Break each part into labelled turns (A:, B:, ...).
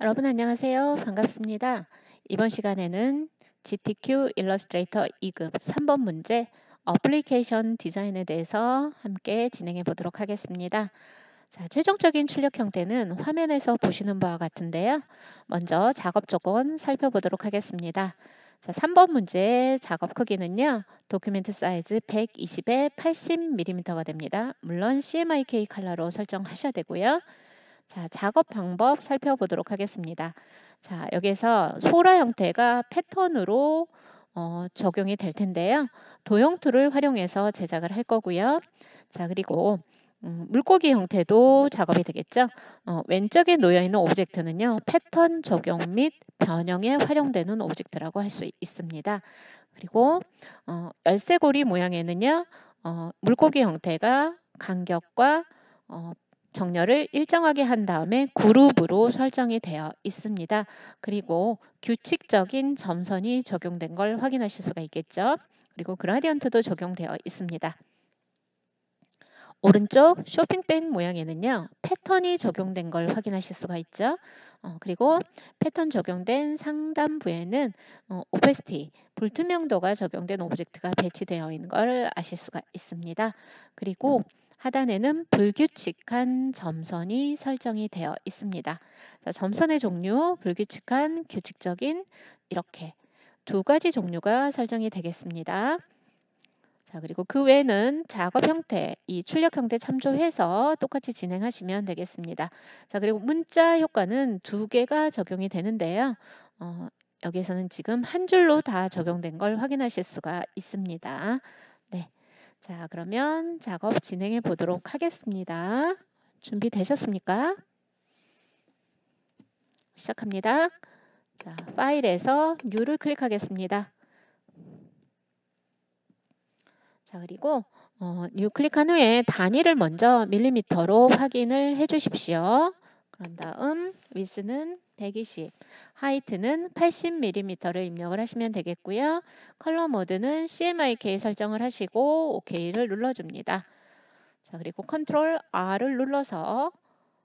A: 여러분 안녕하세요. 반갑습니다. 이번 시간에는 GTQ Illustrator 2급 3번 문제 어플리케이션 디자인에 대해서 함께 진행해 보도록 하겠습니다. 자, 최종적인 출력 형태는 화면에서 보시는 바와 같은데요. 먼저 작업 조건 살펴보도록 하겠습니다. 자, 3번 문제 작업 크기는요. document 사이즈 120에 80mm가 됩니다. 물론 CMYK 컬러로 설정하셔야 되고요. 자, 작업 방법 살펴보도록 하겠습니다. 자, 여기서 소라 형태가 패턴으로 어, 적용이 될 텐데요. 도형 tool을 활용해서 제작을 할 거고요. 자, 그리고 음, 물고기 형태도 작업이 되겠죠. 어, 왼쪽에 놓여 있는 object는요. 패턴 적용 및 변형에 활용되는 object라고 할 수 있습니다. 그리고 어, 열쇠고리 모양에는요. 어, 물고기 형태가 간격과 어, 정렬을 일정하게 한 다음에 그룹으로 설정이 되어 있습니다. 그리고 규칙적인 점선이 적용된 걸 확인하실 수가 있겠죠. 그리고 gradient도 적용되어 있습니다. 오른쪽 쇼핑백 모양에는요. 패턴이 적용된 걸 확인하실 수가 있죠. 어, 그리고 패턴 적용된 상단부에는 어, opacity, 불투명도가 적용된 object가 배치되어 있는 걸 아실 수가 있습니다. 그리고 하단에는 불규칙한 점선이 설정이 되어 있습니다. 자, 점선의 종류, 불규칙한, 규칙적인 이렇게 두 가지 종류가 설정이 되겠습니다. 자, 그리고 그 외에는 작업 형태, 이 출력 형태 참조해서 똑같이 진행하시면 되겠습니다. 자, 그리고 문자 효과는 두 개가 적용이 되는데요. 어, 여기에서는 지금 한 줄로 다 적용된 걸 확인하실 수가 있습니다. 네. 자, 그러면 작업 진행해 보도록 하겠습니다. 준비되셨습니까? 시작합니다. 자, 파일에서 New를 클릭하겠습니다. 자, 그리고 어, New 클릭한 후에 단위를 먼저 밀리미터로 확인을 해 주십시오. 그런 다음 위스는 120, 하이트는 80mm를 입력을 하시면 되겠고요. 컬러 모드는 CMYK 설정을 하시고 OK를 눌러줍니다. 자, 그리고 Control R을 눌러서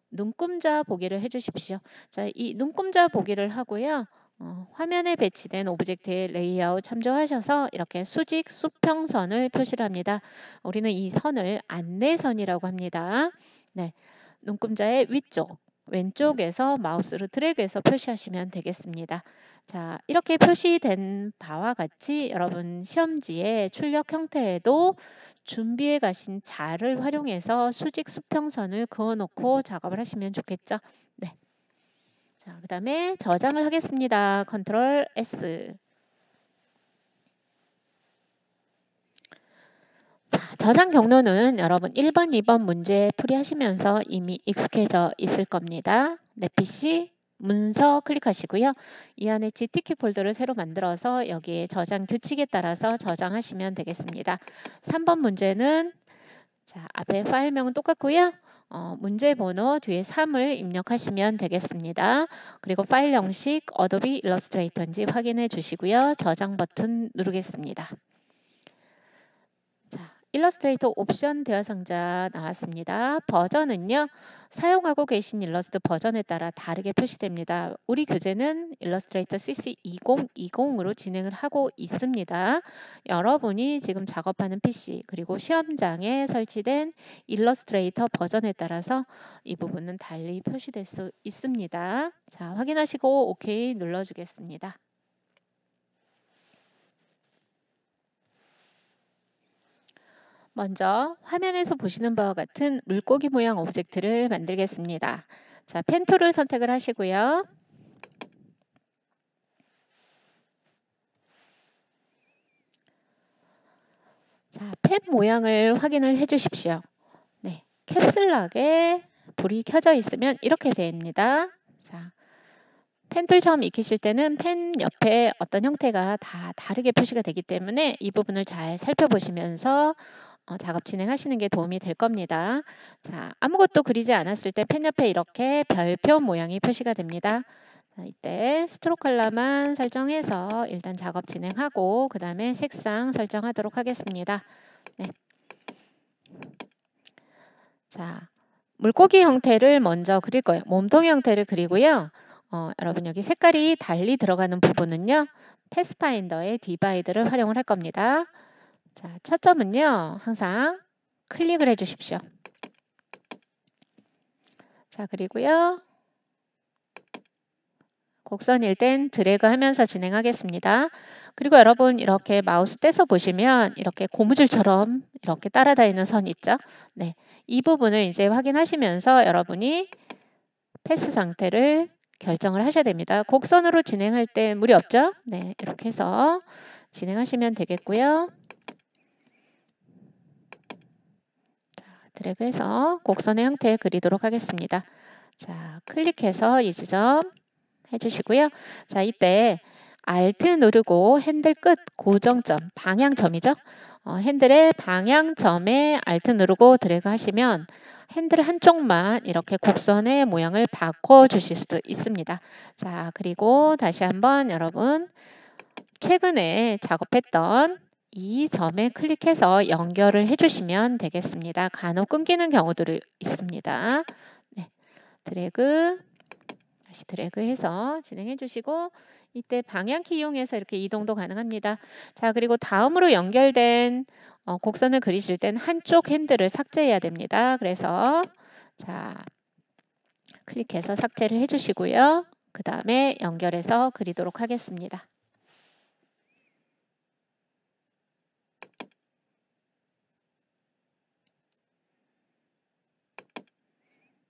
A: 눈금자 보기를 해주십시오. 자, 이 눈금자 보기를 하고요. 어, 화면에 배치된 object의 레이아웃 참조하셔서 이렇게 수직 수평선을 표시를 합니다. 우리는 이 선을 안내선이라고 합니다. 네, 눈금자의 위쪽 왼쪽에서 마우스로 드래그해서 표시하시면 되겠습니다. 자, 이렇게 표시된 바와 같이 여러분 시험지에 출력 형태에도 준비해 가신 자를 활용해서 수직 수평선을 그어놓고 작업을 하시면 좋겠죠. 네. 자, 그 다음에 저장을 하겠습니다. 컨트롤 S. 저장 경로는 여러분 1번, 2번 문제 풀이하시면서 이미 익숙해져 있을 겁니다. 내 PC 문서 클릭하시고요. 이 안에 GTQ 폴더를 새로 만들어서 여기에 저장 규칙에 따라서 저장하시면 되겠습니다. 3번 문제는 자 앞에 파일명은 똑같고요. 어, 문제 번호 뒤에 3을 입력하시면 되겠습니다. 그리고 파일 형식 Adobe Illustrator인지 확인해 주시고요. 저장 버튼 누르겠습니다. Illustrator 옵션 대화 상자 나왔습니다. 버전은요. 사용하고 계신 일러스트 버전에 따라 다르게 표시됩니다. 우리 교재는 일러스트레이터 CC 2020으로 진행을 하고 있습니다. 여러분이 지금 작업하는 PC 그리고 시험장에 설치된 일러스트레이터 버전에 따라서 이 부분은 달리 표시될 수 있습니다. 자, 확인하시고 OK 눌러주겠습니다. 먼저 화면에서 보시는 바와 같은 물고기 모양 object를 만들겠습니다. 자, pen tool을 선택을 하시고요. 자, 펜 모양을 확인을 해 주십시오. 네, Caps Lock에 불이 켜져 있으면 이렇게 됩니다. 자, pen tool 처음 익히실 때는 펜 옆에 어떤 형태가 다 다르게 표시가 되기 때문에 이 부분을 잘 살펴보시면서 어, 작업 진행하시는 게 도움이 될 겁니다. 자, 아무것도 그리지 않았을 때 펜 옆에 이렇게 별표 모양이 표시가 됩니다. 자, 이때 스트로크 컬러만 설정해서 일단 작업 진행하고 그 다음에 색상 설정하도록 하겠습니다. 네. 자, 물고기 형태를 먼저 그릴 거예요. 몸통 형태를 그리고요. 어, 여러분 여기 색깔이 달리 들어가는 부분은요. Pathfinder의 Divide를 활용을 할 겁니다. 자, 첫 점은요. 항상 클릭을 해 주십시오. 자, 그리고요. 곡선일 땐 드래그 하면서 진행하겠습니다. 그리고 여러분 이렇게 마우스 떼서 보시면 이렇게 고무줄처럼 이렇게 따라다니는 선 있죠? 네. 이 부분을 이제 확인하시면서 여러분이 패스 상태를 결정을 하셔야 됩니다. 곡선으로 진행할 때 무리 없죠? 네, 이렇게 해서 진행하시면 되겠고요. 드래그해서 곡선의 형태 그리도록 하겠습니다. 자, 클릭해서 이 지점 해주시고요. 자, 이때 Alt 누르고 핸들 끝 고정점, 방향점이죠. 어, 핸들의 방향점에 Alt 누르고 드래그 하시면 핸들 한쪽만 이렇게 곡선의 모양을 바꿔 주실 수도 있습니다. 자, 그리고 다시 한번 여러분 최근에 작업했던 이 점에 클릭해서 연결을 해주시면 되겠습니다. 간혹 끊기는 경우들이 있습니다. 네, 드래그 다시 드래그해서 진행해 주시고 이때 방향키 이용해서 이렇게 이동도 가능합니다. 자 그리고 다음으로 연결된 어, 곡선을 그리실 땐 한쪽 핸들을 삭제해야 됩니다. 그래서 자 클릭해서 삭제를 해주시고요. 그 다음에 연결해서 그리도록 하겠습니다.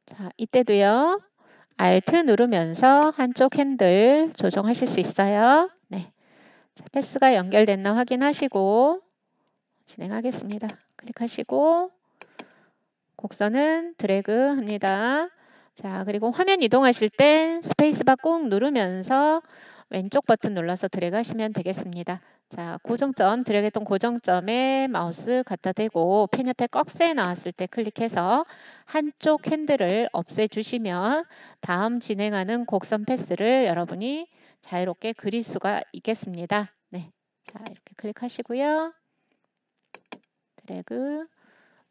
A: 자 이때도요. Alt 누르면서 한쪽 핸들 조정하실 수 있어요. 네. 자, path가 연결됐나 확인하시고 진행하겠습니다. 클릭하시고 곡선은 드래그 합니다. 자, 그리고 화면 이동하실 땐 스페이스바 꾹 누르면서 왼쪽 버튼 눌러서 드래그 하시면 되겠습니다. 자, 고정점, 드래그했던 고정점에 마우스 갖다 대고 펜 옆에 꺽쇠 나왔을 때 클릭해서 한쪽 핸들을 없애주시면 다음 진행하는 곡선 path를 여러분이 자유롭게 그릴 수가 있겠습니다. 네, 자 이렇게 클릭하시고요. 드래그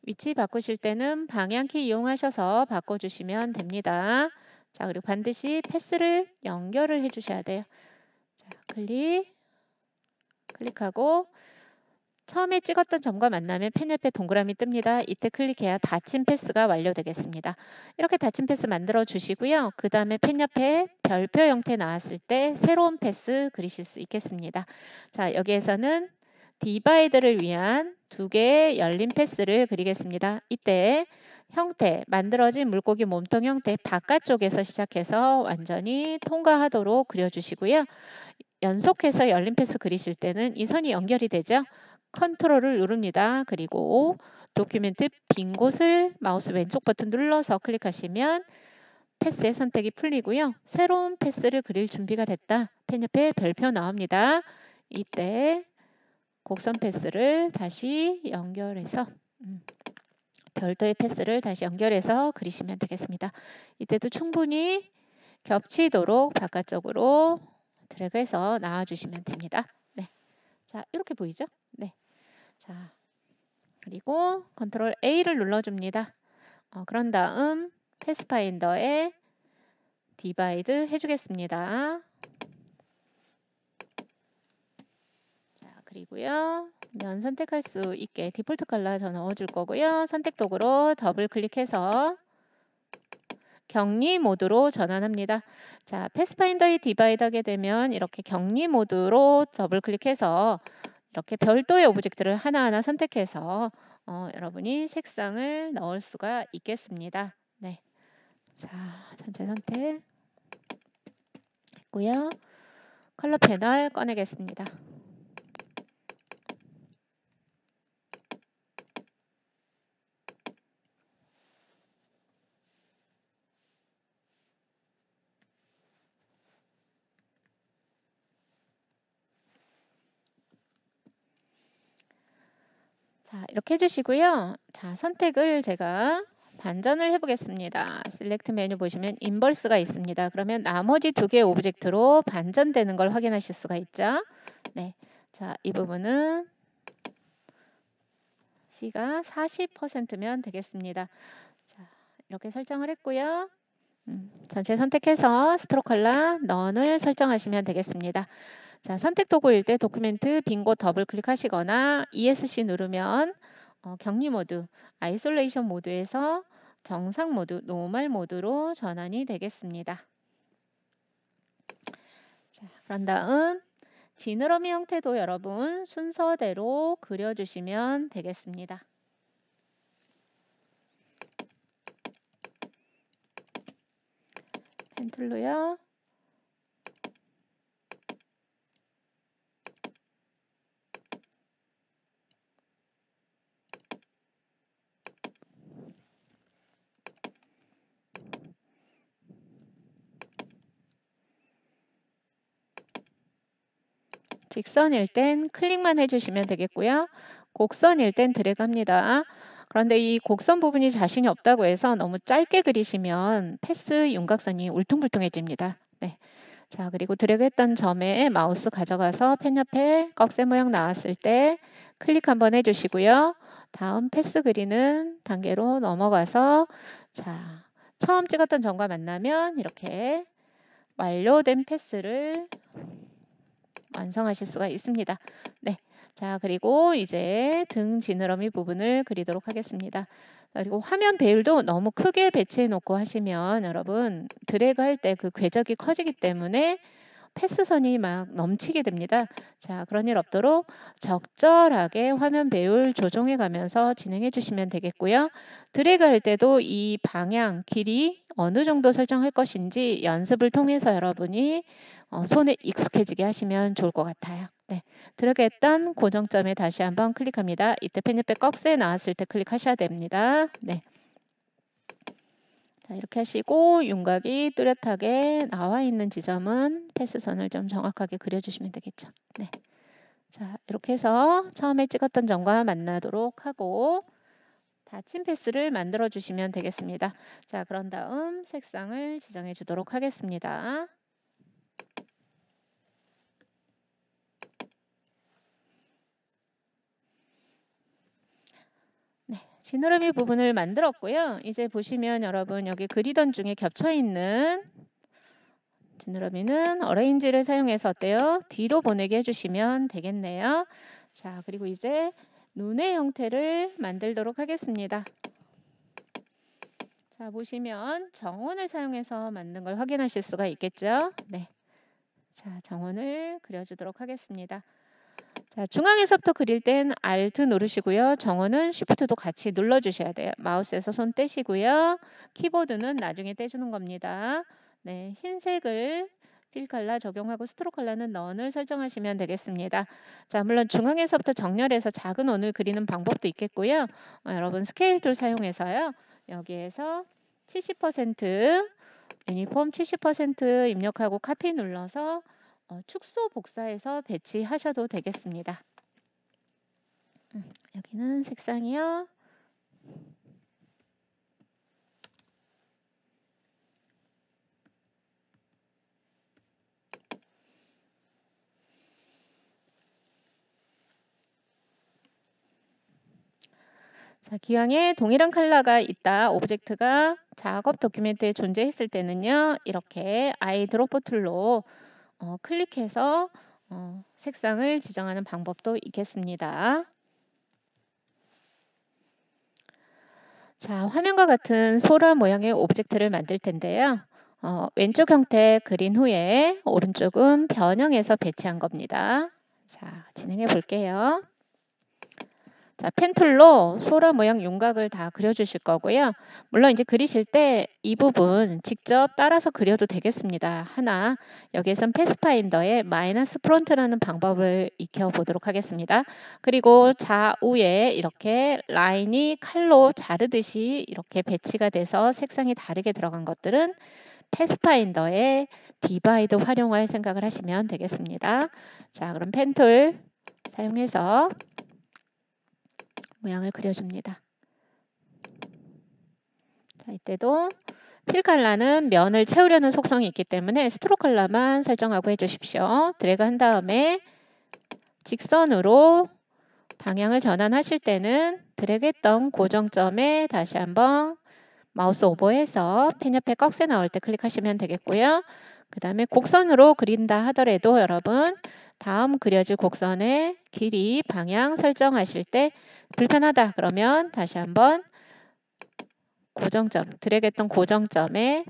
A: 위치 바꾸실 때는 방향키 이용하셔서 바꿔주시면 됩니다. 자 그리고 반드시 패스를 연결을 해주셔야 돼요. 자 클릭 클릭하고 처음에 찍었던 점과 만나면 펜 옆에 동그라미 뜹니다. 이때 클릭해야 닫힌 패스가 완료되겠습니다. 이렇게 닫힌 path 만들어 주시고요. 그 다음에 펜 옆에 별표 형태 나왔을 때 새로운 path 그리실 수 있겠습니다. 자 여기에서는 Divide를 위한 두 개의 열린 path를 그리겠습니다. 이때 형태, 만들어진 물고기 몸통 형태 바깥쪽에서 시작해서 완전히 통과하도록 그려주시고요. 연속해서 열린 path 그리실 때는 이 선이 연결이 되죠. Control을 누릅니다. 그리고 도큐멘트 빈 곳을 마우스 왼쪽 버튼 눌러서 클릭하시면 패스의 선택이 풀리고요. 새로운 패스를 그릴 준비가 됐다. 펜 옆에 별표 나옵니다. 이때 곡선 패스를 다시 연결해서 음, 별도의 패스를 다시 연결해서 그리시면 되겠습니다. 이때도 충분히 겹치도록 바깥쪽으로 드래그해서 나와주시면 됩니다. 네, 자 이렇게 보이죠? 네, 자 그리고 Control A를 눌러줍니다. 어, 그런 다음 Pathfinder에 Divide 해주겠습니다. 자 그리고요 면 선택할 수 있게 default color 저 넣어줄 거고요. 선택 도구로 더블 클릭해서 격리 모드로 전환합니다. 자, Pathfinder에 Divide 하게 되면 이렇게 격리 모드로 더블 클릭해서 이렇게 별도의 object를 하나하나 선택해서 어, 여러분이 색상을 넣을 수가 있겠습니다. 네. 자, 전체 선택 했고요. color panel 꺼내겠습니다. 자, 이렇게 해주시고요. 자, 선택을 제가 반전을 해보겠습니다. Select 메뉴 보시면 Inverse가 있습니다. 그러면 나머지 두 개의 object로 반전되는 걸 확인하실 수가 있죠. 네, 자, 이 부분은 C가 40%면 되겠습니다. 자, 이렇게 설정을 했고요. 음, 전체 선택해서 stroke color None을 설정하시면 되겠습니다. 자, 선택 도구일 때 document 빈곳 더블 클릭하시거나 ESC 누르면 어, 격리 모드, isolation mode에서 정상 모드, normal mode로 전환이 되겠습니다. 자, 그런 다음 지느러미 형태도 여러분 순서대로 그려주시면 되겠습니다. 펜툴로요. 직선일 땐 클릭만 해주시면 되겠고요. 곡선일 땐 드래그 합니다. 그런데 이 곡선 부분이 자신이 없다고 해서 너무 짧게 그리시면 패스 윤곽선이 울퉁불퉁해집니다. 네. 자, 그리고 드래그 했던 점에 마우스 가져가서 펜 옆에 꺽쇠 모양 나왔을 때 클릭 한번 해주시고요. 다음 path 그리는 단계로 넘어가서 자, 처음 찍었던 점과 만나면 이렇게 완료된 path를 완성하실 수가 있습니다. 네. 자, 그리고 이제 등 지느러미 부분을 그리도록 하겠습니다. 그리고 화면 배율도 너무 크게 배치해 놓고 하시면 여러분 드래그 할 때 그 궤적이 커지기 때문에 패스선이 막 넘치게 됩니다. 자, 그런 일 없도록 적절하게 화면 배율 조정해 가면서 진행해 주시면 되겠고요. 드래그 할 때도 이 방향, 길이 어느 정도 설정할 것인지 연습을 통해서 여러분이 어, 손에 익숙해지게 하시면 좋을 것 같아요. 네, 했던 고정점에 다시 한번 클릭합니다. 이때 펜옆에 꺽쇠 나왔을 때 클릭하셔야 됩니다. 네. 자, 이렇게 하시고 윤곽이 뚜렷하게 나와 있는 지점은 패스선을 좀 정확하게 그려주시면 되겠죠. 네. 자, 이렇게 해서 처음에 찍었던 점과 만나도록 하고 닫힌 패스를 만들어 주시면 되겠습니다. 자, 그런 다음 색상을 지정해 주도록 하겠습니다. 지느러미 부분을 만들었고요. 이제 보시면 여러분 여기 그리던 중에 겹쳐 있는 지느러미는 어레인지를 사용해서 어때요? 뒤로 보내게 해주시면 되겠네요. 자, 그리고 이제 눈의 형태를 만들도록 하겠습니다. 자, 보시면 정원을 사용해서 만든 걸 확인하실 수가 있겠죠? 네. 자, 정원을 그려주도록 하겠습니다. 자, 중앙에서부터 그릴 땐 Alt 누르시고요. 정원은 Shift도 같이 눌러주셔야 돼요. 마우스에서 손 떼시고요. 키보드는 나중에 떼주는 겁니다. 네, 흰색을 fill color 적용하고 stroke color는 None을 설정하시면 되겠습니다. 자, 물론 중앙에서부터 정렬해서 작은 원을 그리는 방법도 있겠고요. 어, 여러분 Scale tool 사용해서요. 여기에서 70% 유니폼 70% 입력하고 카피 눌러서 어, 축소 복사해서 배치하셔도 되겠습니다. 음, 여기는 색상이요. 자, 기왕에 동일한 컬러가 있다 object가 작업 document에 존재했을 때는요. 이렇게 eyedrop tool로 어, 클릭해서 어, 색상을 지정하는 방법도 있겠습니다. 자, 화면과 같은 소라 모양의 오브젝트를 만들 텐데요. 어, 왼쪽 형태 그린 후에 오른쪽은 변형해서 배치한 겁니다. 자, 진행해 볼게요. 자, pen tool로 소라 모양 윤곽을 다 그려주실 거고요. 물론 이제 그리실 때 이 부분 직접 따라서 그려도 되겠습니다. 하나, 여기에선 pathfinder의 minus front라는 방법을 익혀보도록 하겠습니다. 그리고 좌우에 이렇게 라인이 칼로 자르듯이 이렇게 배치가 돼서 색상이 다르게 들어간 것들은 pathfinder의 divide 활용할 생각을 하시면 되겠습니다. 자, 그럼 pen tool 사용해서 모양을 그려줍니다. 자, 이때도 fill color는 면을 채우려는 속성이 있기 때문에 stroke color만 설정하고 해주십시오. 드래그 한 다음에 직선으로 방향을 전환하실 때는 드래그 했던 고정점에 다시 한번 mouse over해서 펜 옆에 꺽쇠 나올 때 클릭하시면 되겠고요. 그 다음에 곡선으로 그린다 하더라도 여러분 다음 그려질 곡선의 길이 방향 설정하실 때 불편하다 그러면 다시 한번 고정점 드래그했던 고정점에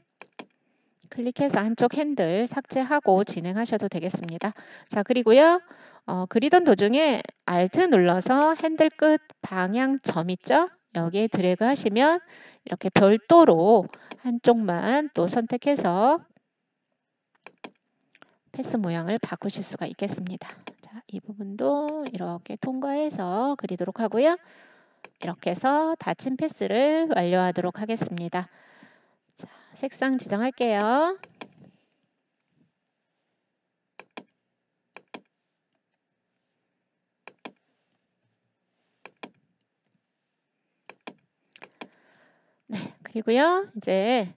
A: 클릭해서 한쪽 핸들 삭제하고 진행하셔도 되겠습니다. 자 그리고요 어, 그리던 도중에 Alt 눌러서 핸들 끝 방향점 있죠? 여기에 드래그 하시면 이렇게 별도로 한쪽만 또 선택해서 패스 모양을 바꾸실 수가 있겠습니다. 자, 이 부분도 이렇게 통과해서 그리도록 하고요. 이렇게 해서 닫힌 패스를 완료하도록 하겠습니다. 자, 색상 지정할게요. 네, 그리고요. 이제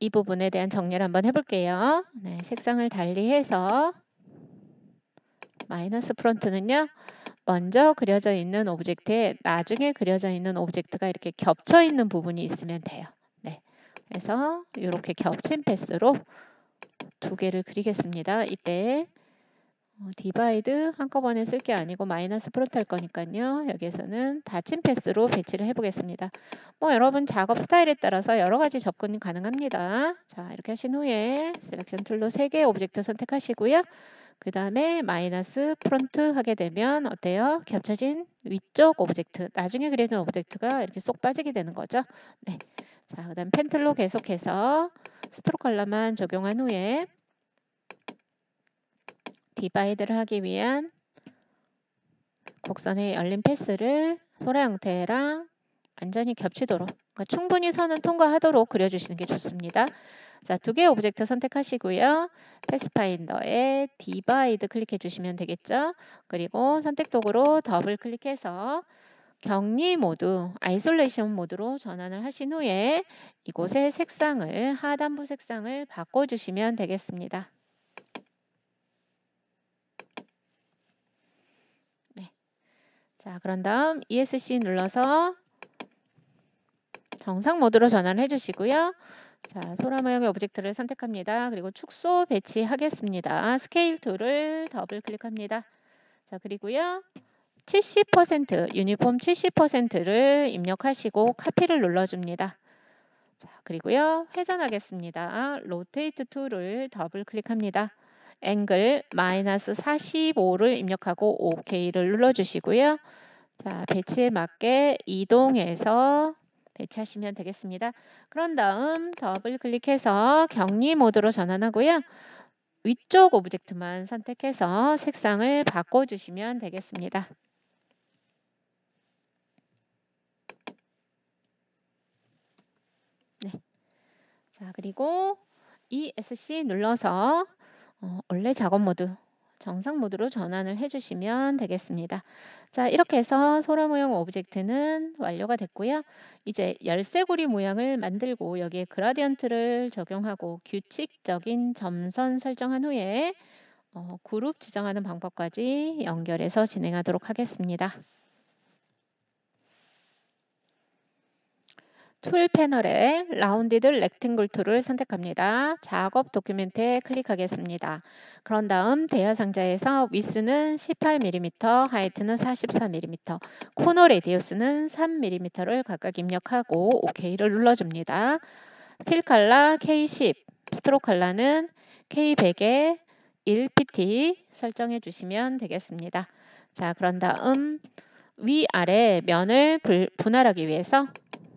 A: 이 부분에 대한 정리를 한번 해볼게요. 네, 색상을 달리해서 minus front는요. 먼저 그려져 있는 오브젝트에 나중에 그려져 있는 오브젝트가 이렇게 겹쳐 있는 부분이 있으면 돼요. 네, 그래서 이렇게 겹친 패스로 두 개를 그리겠습니다. 이때 어, divide 한꺼번에 쓸 게 아니고 minus front 할 거니까요. 여기에서는 닫힌 패스로 배치를 해보겠습니다. 뭐 여러분 작업 스타일에 따라서 여러 가지 접근이 가능합니다. 자 이렇게 하신 후에 selection tool로 3개 오브젝트 선택하시고요. 그 다음에 minus front 하게 되면 어때요? 겹쳐진 위쪽 오브젝트 나중에 그려진 오브젝트가 이렇게 쏙 빠지게 되는 거죠. 네. 자, 그 다음 pen tool로 계속해서 stroke color만 적용한 후에 divide를 하기 위한 곡선의 열린 패스를 소라 형태랑 완전히 겹치도록 그러니까 충분히 선은 통과하도록 그려주시는 게 좋습니다. 자, 두 개의 오브젝트 선택하시고요. pathfinder에 divide 클릭해 주시면 되겠죠. 그리고 선택 도구로 더블 클릭해서 격리 모드, isolation mode로 전환을 하신 후에 이곳의 색상을 하단부 색상을 바꿔주시면 되겠습니다. 자, 그런 다음 ESC 눌러서 정상 모드로 전환을 해주시고요. 자, 소라 모양의 오브젝트를 선택합니다. 그리고 축소 배치하겠습니다. scale tool을 더블 클릭합니다. 자, 그리고요. 70% 유니폼 70%를 입력하시고 copy를 눌러줍니다. 자, 그리고요. 회전하겠습니다. rotate tool을 더블 클릭합니다. 앵글 마이너스 45를 입력하고 OK를 눌러주시고요. 자, 배치에 맞게 이동해서 배치하시면 되겠습니다. 그런 다음 더블 클릭해서 격리 모드로 전환하고요. 위쪽 오브젝트만 선택해서 색상을 바꿔주시면 되겠습니다. 네. 자, 그리고 ESC 눌러서 어, 원래 작업 모드 정상 모드로 전환을 해주시면 되겠습니다. 자 이렇게 해서 소라 모양 오브젝트는 완료가 됐고요. 이제 열쇠고리 모양을 만들고 여기에 gradient를 적용하고 규칙적인 점선 설정한 후에 어, 그룹 지정하는 방법까지 연결해서 진행하도록 하겠습니다. tool panel에 rounded rectangle tool을 선택합니다. 작업 document에 클릭하겠습니다. 그런 다음 대화 상자에서 위스는 18mm, height는 44mm, corner radius는 3mm를 각각 입력하고 OK를 눌러줍니다. fill color K10, 스트로크 칼라는 K100에 1pt 설정해 주시면 되겠습니다. 자, 그런 다음 위아래 면을 분할하기 위해서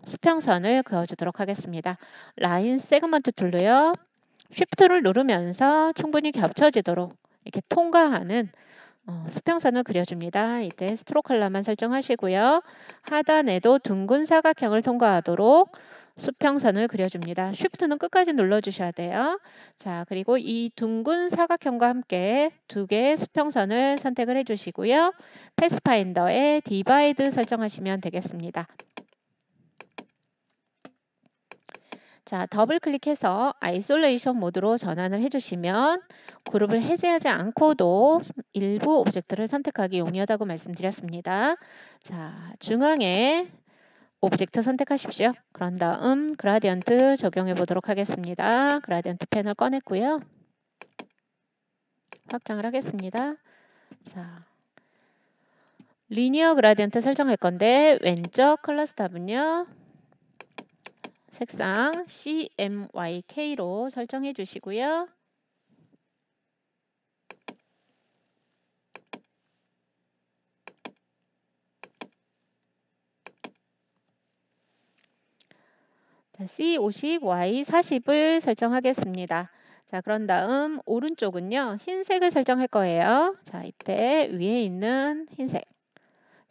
A: 수평선을 그어주도록 하겠습니다. line segment tool로요. shift를 누르면서 충분히 겹쳐지도록 이렇게 통과하는 어, 수평선을 그려줍니다. 이때 stroke color만 설정하시고요. 하단에도 둥근 사각형을 통과하도록 수평선을 그려줍니다. shift는 끝까지 눌러주셔야 돼요. 자, 그리고 이 둥근 사각형과 함께 두 개의 수평선을 선택을 해주시고요. pathfinder에 divide 설정하시면 되겠습니다. 자, 더블 클릭해서 isolation mode로 전환을 해주시면 그룹을 해제하지 않고도 일부 오브젝트를 선택하기 용이하다고 말씀드렸습니다. 자, 중앙에 오브젝트 선택하십시오. 그런 다음 gradient 적용해 보도록 하겠습니다. gradient panel 꺼냈고요. 확장을 하겠습니다. 자, linear gradient 설정할 건데 왼쪽 color stop은요. 색상 CMYK로 설정해 주시고요. C50, Y40을 설정하겠습니다. 자, 그런 다음 오른쪽은요. 흰색을 설정할 거예요. 자, 이때 위에 있는 흰색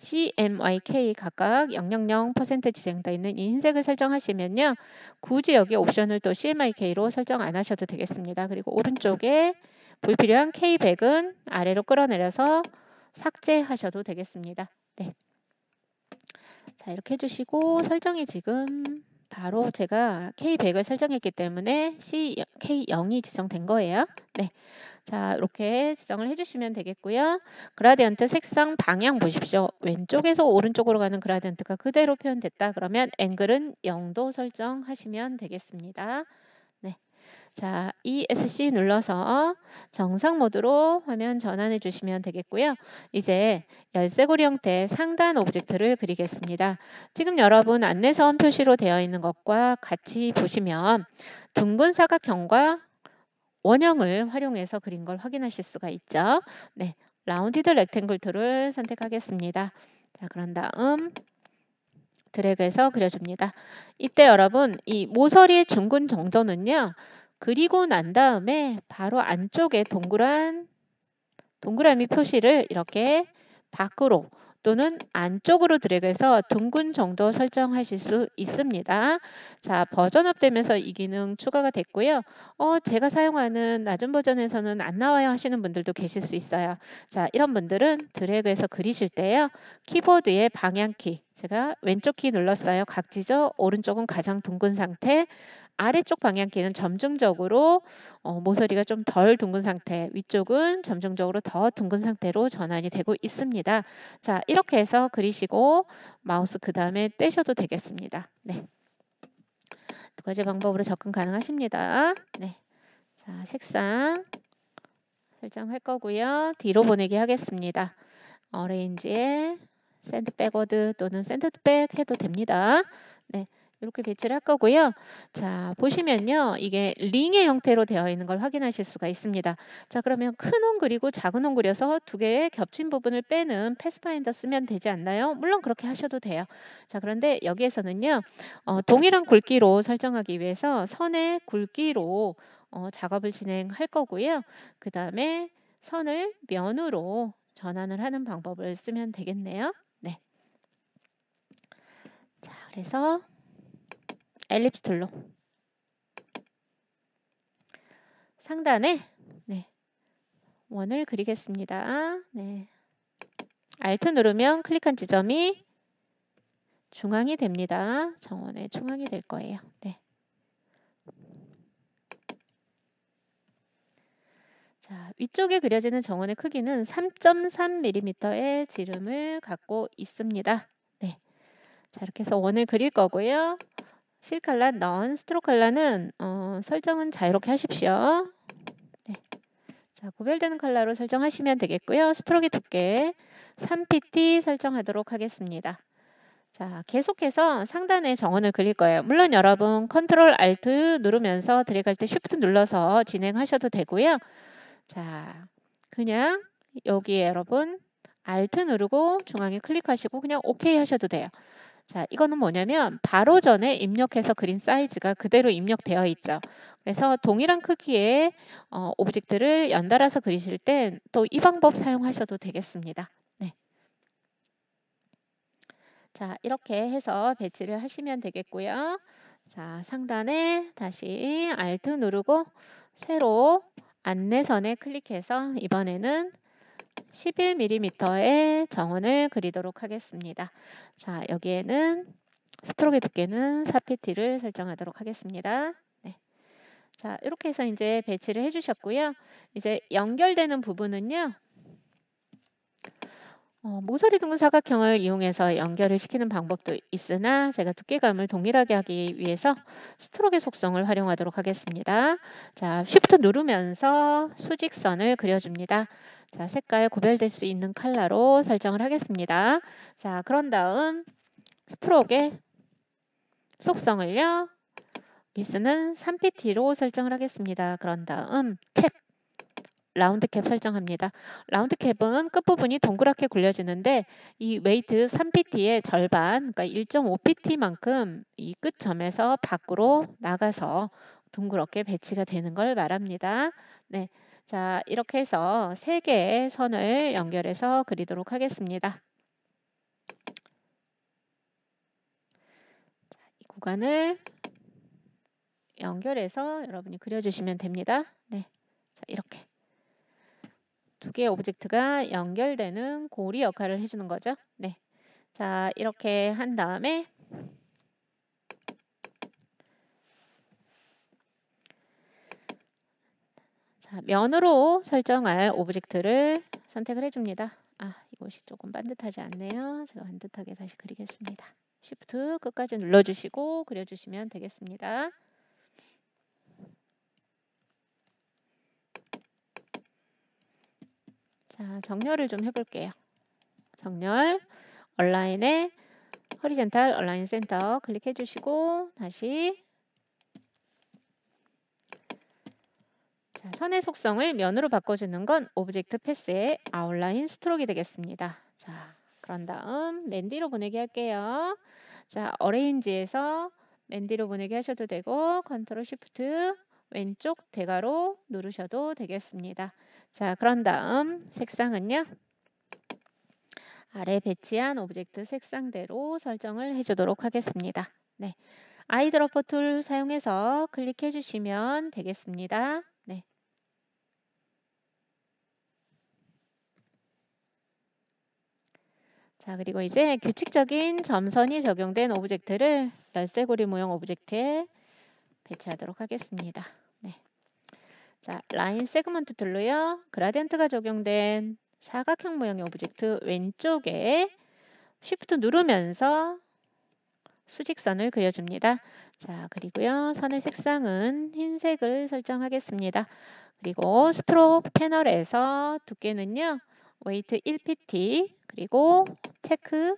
A: CMYK 각각 000% 지정되어 있는 이 흰색을 설정하시면요. 굳이 여기 옵션을 또 CMYK로 설정 안 하셔도 되겠습니다. 그리고 오른쪽에 불필요한 K100은 아래로 끌어내려서 삭제하셔도 되겠습니다. 네. 자, 이렇게 해주시고 설정이 지금 바로 제가 K100을 설정했기 때문에 C, K0이 지정된 거예요. 네. 자, 이렇게 지정을 해주시면 되겠고요. gradient 색상 방향 보십시오. 왼쪽에서 오른쪽으로 가는 gradient가 그대로 표현됐다. 그러면 angle은 0도 설정하시면 되겠습니다. 자, ESC 눌러서 정상 모드로 화면 전환해 주시면 되겠고요. 이제 열쇠고리 형태 상단 object를 그리겠습니다. 지금 여러분 안내선 표시로 되어 있는 것과 같이 보시면 둥근 사각형과 원형을 활용해서 그린 걸 확인하실 수가 있죠. 네, Rounded Rectangle Tool을 선택하겠습니다. 자, 그런 다음 드래그해서 그려줍니다. 이때 여러분 이 모서리의 둥근 정도는요. 그리고 난 다음에 바로 안쪽에 동그란 동그라미 표시를 이렇게 밖으로 또는 안쪽으로 드래그해서 둥근 정도 설정하실 수 있습니다. 자, 버전업 되면서 이 기능 추가가 됐고요. 어, 제가 사용하는 낮은 버전에서는 안 나와요 하시는 분들도 계실 수 있어요. 자, 이런 분들은 드래그해서 그리실 때요. 키보드의 방향키, 제가 왼쪽 키 눌렀어요. 각지죠? 오른쪽은 가장 둥근 상태, 아래쪽 방향키는 점증적으로 어, 모서리가 좀 덜 둥근 상태, 위쪽은 점증적으로 더 둥근 상태로 전환이 되고 있습니다. 자, 이렇게 해서 그리시고 마우스 그 다음에 떼셔도 되겠습니다. 네. 두 가지 방법으로 접근 가능하십니다. 네. 자, 색상 설정할 거고요. 뒤로 보내기 하겠습니다. Arrange에 Send Backward 또는 Send Back 해도 됩니다. 네. 이렇게 배치를 할 거고요. 자, 보시면요. 이게 링의 형태로 되어 있는 걸 확인하실 수가 있습니다. 자, 그러면 큰 원 그리고 작은 원 그려서 두 개의 겹친 부분을 빼는 Pathfinder 쓰면 되지 않나요? 물론 그렇게 하셔도 돼요. 자, 그런데 여기에서는요. 어, 동일한 굵기로 설정하기 위해서 선의 굵기로 어, 작업을 진행할 거고요. 그 다음에 선을 면으로 전환을 하는 방법을 쓰면 되겠네요. 네. 자, 그래서 Ellipse Tool로 상단에 네, 원을 그리겠습니다. 네. Alt 누르면 클릭한 지점이 중앙이 됩니다. 정원의 중앙이 될 거예요. 네. 자, 위쪽에 그려지는 정원의 크기는 3.3mm의 지름을 갖고 있습니다. 네. 자, 이렇게 해서 원을 그릴 거고요. 필 칼라, 넌, 스트로크 칼라는 어, 설정은 자유롭게 하십시오. 네. 자, 구별되는 컬러로 설정하시면 되겠고요. stroke 두께 3pt 설정하도록 하겠습니다. 자, 계속해서 상단에 정원을 그릴 거예요. 물론 여러분 Control Alt 누르면서 드래그할 때 Shift 눌러서 진행하셔도 되고요. 자, 그냥 여기에 여러분 Alt 누르고 중앙에 클릭하시고 그냥 오케이 하셔도 돼요. 자, 이거는 뭐냐면 바로 전에 입력해서 그린 사이즈가 그대로 입력되어 있죠. 그래서 동일한 크기의 어, object를 연달아서 그리실 땐 또 이 방법 사용하셔도 되겠습니다. 네. 자, 이렇게 해서 배치를 하시면 되겠고요. 자, 상단에 다시 Alt 누르고 세로 안내선에 클릭해서 이번에는 11mm의 정원을 그리도록 하겠습니다. 자, 여기에는 stroke 두께는 4pt를 설정하도록 하겠습니다. 네. 자, 이렇게 해서 이제 배치를 해주셨고요. 이제 연결되는 부분은요. 어, 모서리 둥근 사각형을 이용해서 연결을 시키는 방법도 있으나 제가 두께감을 동일하게 하기 위해서 stroke의 속성을 활용하도록 하겠습니다. 자, Shift 누르면서 수직선을 그려줍니다. 자, 색깔 구별될 수 있는 컬러로 설정을 하겠습니다. 자, 그런 다음 stroke의 속성을요. 위스는 3pt로 설정을 하겠습니다. 그런 다음 Cap Round Cap 설정합니다. Round Cap은 끝부분이 동그랗게 굴려지는데 이 weight 3pt의 절반, 그러니까 1.5pt만큼 이 끝점에서 밖으로 나가서 둥그렇게 배치가 되는 걸 말합니다. 네. 자, 이렇게 해서 세 개의 선을 연결해서 그리도록 하겠습니다. 자, 이 구간을 연결해서 여러분이 그려주시면 됩니다. 네. 자, 이렇게. 두 개의 object가 연결되는 고리 역할을 해주는 거죠. 네. 자, 이렇게 한 다음에 자, 면으로 설정할 object를 선택을 해줍니다. 아, 이것이 조금 반듯하지 않네요. 제가 반듯하게 다시 그리겠습니다. Shift 끝까지 눌러주시고 그려주시면 되겠습니다. 자, 정렬을 좀 해볼게요. 정렬, Align에 Horizontal Align Center 클릭해 주시고 다시 자, 선의 속성을 면으로 바꿔주는 건 Object Path의 Outline Stroke가 되겠습니다. 자, 그런 다음 맨 뒤로 보내기 할게요. 자, Arrange에서 맨 뒤로 보내기 하셔도 되고 Control Shift 왼쪽 대괄호 누르셔도 되겠습니다. 자, 그런 다음 색상은요. 아래 배치한 object 색상대로 설정을 해주도록 하겠습니다. 네, Eyedropper Tool 사용해서 클릭해 주시면 되겠습니다. 네. 자, 그리고 이제 규칙적인 점선이 적용된 object를 열쇠고리 모형 object에 배치하도록 하겠습니다. 자, Line Segment Tool로요. gradient가 적용된 사각형 모양의 object 왼쪽에 Shift 누르면서 수직선을 그려줍니다. 자, 그리고요. 선의 색상은 흰색을 설정하겠습니다. 그리고 Stroke 패널에서 두께는요. Weight 1pt 그리고 체크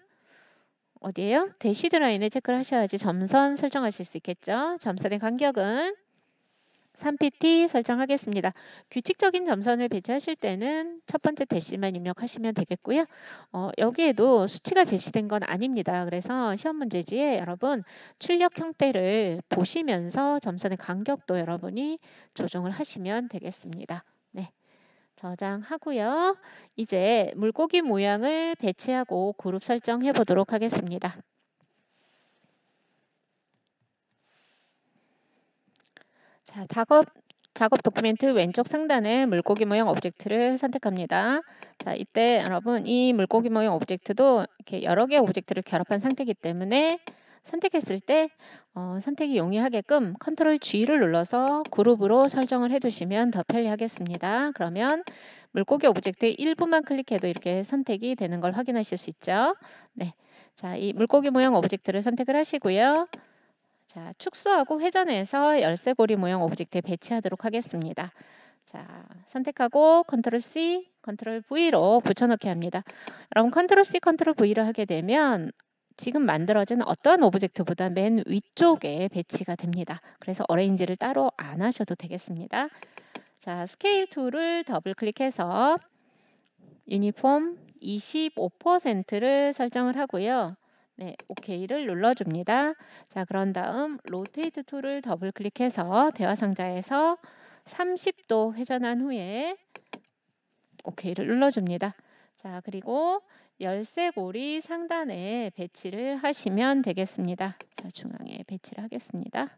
A: 어디에요? Dashed Line에 체크를 하셔야지 점선 설정하실 수 있겠죠. 점선의 간격은 3pt 설정하겠습니다. 규칙적인 점선을 배치하실 때는 첫 번째 대시만 입력하시면 되겠고요. 어, 여기에도 수치가 제시된 건 아닙니다. 그래서 시험 문제지에 여러분 출력 형태를 보시면서 점선의 간격도 여러분이 조정을 하시면 되겠습니다. 네. 저장하고요. 이제 물고기 모양을 배치하고 그룹 설정해 보도록 하겠습니다. 자, 작업 작업 document 왼쪽 상단에 물고기 모형 object를 선택합니다. 자, 이때 여러분 이 물고기 모형 object도 이렇게 여러 개의 object를 결합한 상태이기 때문에 선택했을 때 어, 선택이 용이하게끔 Control G를 눌러서 그룹으로 설정을 해두시면 더 편리하겠습니다. 그러면 물고기 object 일부만 클릭해도 이렇게 선택이 되는 걸 확인하실 수 있죠. 네, 자, 이 물고기 모형 object를 선택을 하시고요. 자, 축소하고 회전해서 열쇠고리 모형 object에 배치하도록 하겠습니다. 자, 선택하고 Control C, Control V로 붙여넣기 합니다. 여러분 Control C, Control V를 하게 되면 지금 만들어진 어떠한 object보다 맨 위쪽에 배치가 됩니다. 그래서 Arrange를 따로 안 하셔도 되겠습니다. 자, Scale Tool을 더블 클릭해서 유니폼 25%를 설정을 하고요. 네, OK를 눌러줍니다. 자, 그런 다음 Rotate Tool을 더블 클릭해서 대화 상자에서 30도 회전한 후에 OK를 눌러줍니다. 자, 그리고 열쇠고리 상단에 배치를 하시면 되겠습니다. 자, 중앙에 배치를 하겠습니다.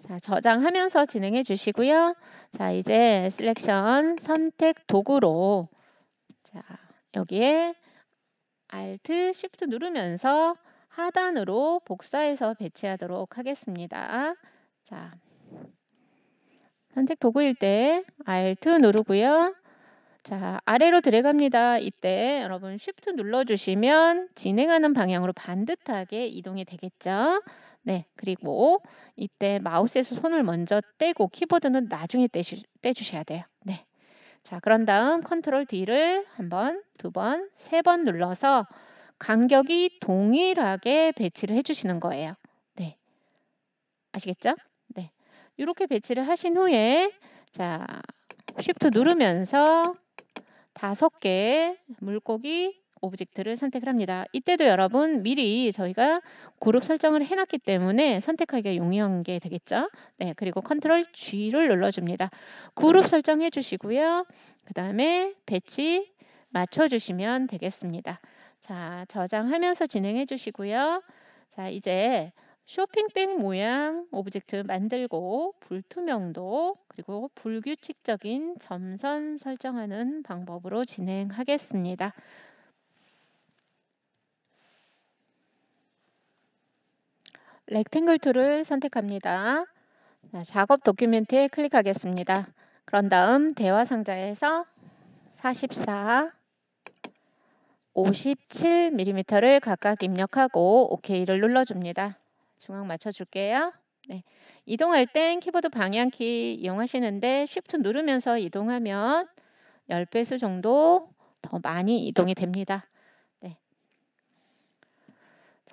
A: 자, 저장하면서 진행해 주시고요. 자, 이제 Selection 선택 도구로 자, 여기에 Alt, Shift 누르면서 하단으로 복사해서 배치하도록 하겠습니다. 자, 선택 도구일 때 Alt 누르고요. 자, 아래로 들어갑니다. 이때 여러분 Shift 눌러주시면 진행하는 방향으로 반듯하게 이동이 되겠죠. 네, 그리고 이때 마우스에서 손을 먼저 떼고 키보드는 나중에 떼주, 떼주셔야 돼요. 네. 자, 그런 다음 Control D를 한 번, 두 번, 세 번 눌러서 간격이 동일하게 배치를 해주시는 거예요. 네. 아시겠죠? 네. 이렇게 배치를 하신 후에 자, Shift 누르면서 다섯 개의 물고기 object를 선택을 합니다. 이때도 여러분 미리 저희가 그룹 설정을 해놨기 때문에 선택하기가 용이한 게 되겠죠. 네, 그리고 Control G를 눌러줍니다. 그룹 설정해 주시고요. 그 다음에 배치 맞춰주시면 되겠습니다. 자, 저장하면서 진행해 주시고요. 자, 이제 쇼핑백 모양 object 만들고 불투명도 그리고 불규칙적인 점선 설정하는 방법으로 진행하겠습니다. Rectangle Tool을 선택합니다. 자, 작업 document에 클릭하겠습니다. 그런 다음 대화 상자에서 44, 57mm를 각각 입력하고 OK를 눌러줍니다. 중앙 맞춰줄게요. 네. 이동할 땐 키보드 방향키 이용하시는데 Shift 누르면서 이동하면 10배수 정도 더 많이 이동이 됩니다.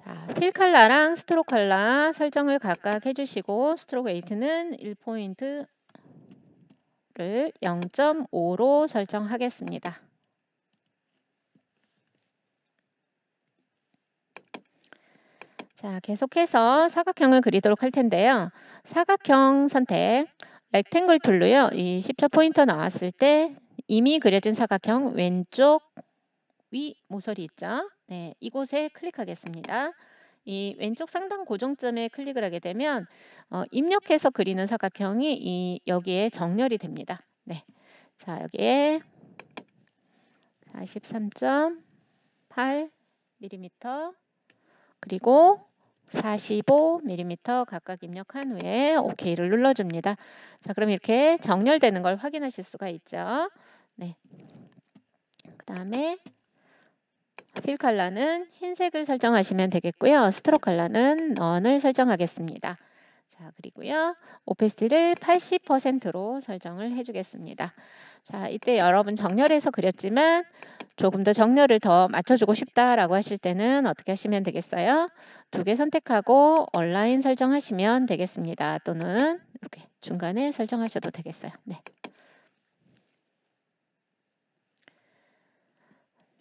A: 네. 자, Fill Color랑 Stroke Color 설정을 각각 해주시고 Stroke Weight는 1포인트를 0.5로 설정하겠습니다. 자, 계속해서 사각형을 그리도록 할 텐데요. 사각형 선택, 렉탱글 툴로요. 이 10초 포인터 나왔을 때 이미 그려진 사각형 왼쪽 위 모서리 있죠? 네, 이곳에 클릭하겠습니다. 이 왼쪽 상단 고정점에 클릭을 하게 되면 어, 입력해서 그리는 사각형이 이 여기에 정렬이 됩니다. 네, 자 여기에 43.8mm 그리고 45mm 각각 입력한 후에 OK를 눌러줍니다. 자, 그럼 이렇게 정렬되는 걸 확인하실 수가 있죠. 네. 그 다음에 필 컬러는 흰색을 설정하시면 되겠고요. 스트로크 컬러는 넌을 설정하겠습니다. 자, 그리고요. 오페스티를 80%로 설정을 해주겠습니다. 자, 이때 여러분 정렬해서 그렸지만 조금 더 정렬을 더 맞춰주고 싶다라고 하실 때는 어떻게 하시면 되겠어요? 두 개 선택하고 온라인 설정하시면 되겠습니다. 또는 이렇게 중간에 설정하셔도 되겠어요. 네.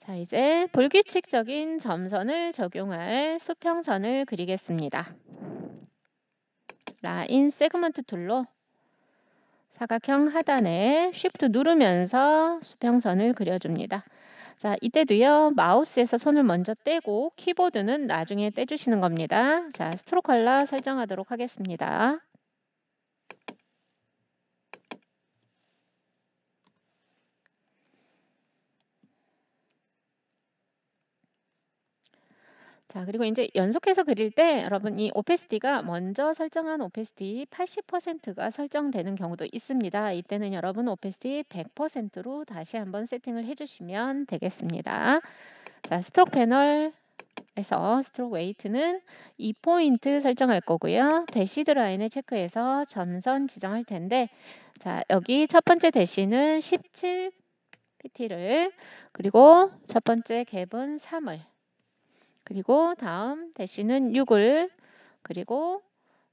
A: 자, 이제 불규칙적인 점선을 적용할 수평선을 그리겠습니다. Line Segment Tool로 사각형 하단에 Shift 누르면서 수평선을 그려줍니다. 자, 이때도요. 마우스에서 손을 먼저 떼고 키보드는 나중에 떼주시는 겁니다. 자, Stroke Color 설정하도록 하겠습니다. 자, 그리고 이제 연속해서 그릴 때 여러분 이 Opacity가 먼저 설정한 Opacity 80%가 설정되는 경우도 있습니다. 이때는 여러분 Opacity 100%로 다시 한번 세팅을 해주시면 되겠습니다. 자, Stroke 패널에서 Stroke Weight는 2포인트 설정할 거고요. Dashed Line을 체크해서 점선 지정할 텐데 자, 여기 첫 번째 대시는 17 PT를 그리고 첫 번째 갭은 3을 그리고 다음 대시는 6을 그리고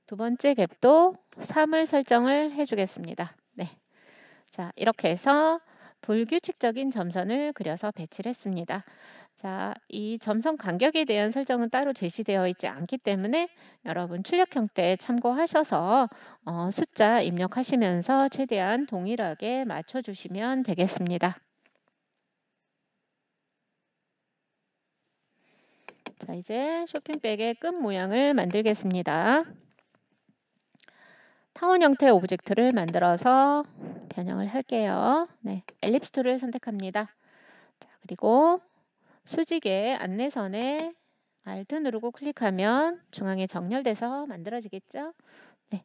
A: 두 번째 갭도 3을 설정을 해주겠습니다. 네. 자, 이렇게 해서 불규칙적인 점선을 그려서 배치를 했습니다. 자, 이 점선 간격에 대한 설정은 따로 제시되어 있지 않기 때문에 여러분 출력형 때 참고하셔서 어, 숫자 입력하시면서 최대한 동일하게 맞춰주시면 되겠습니다. 자, 이제 쇼핑백의 끈 모양을 만들겠습니다. 타원 형태의 object를 만들어서 변형을 할게요. 네, Ellipse Tool을 선택합니다. 자, 그리고 수직의 안내선에 Alt 누르고 클릭하면 중앙에 정렬돼서 만들어지겠죠? 네.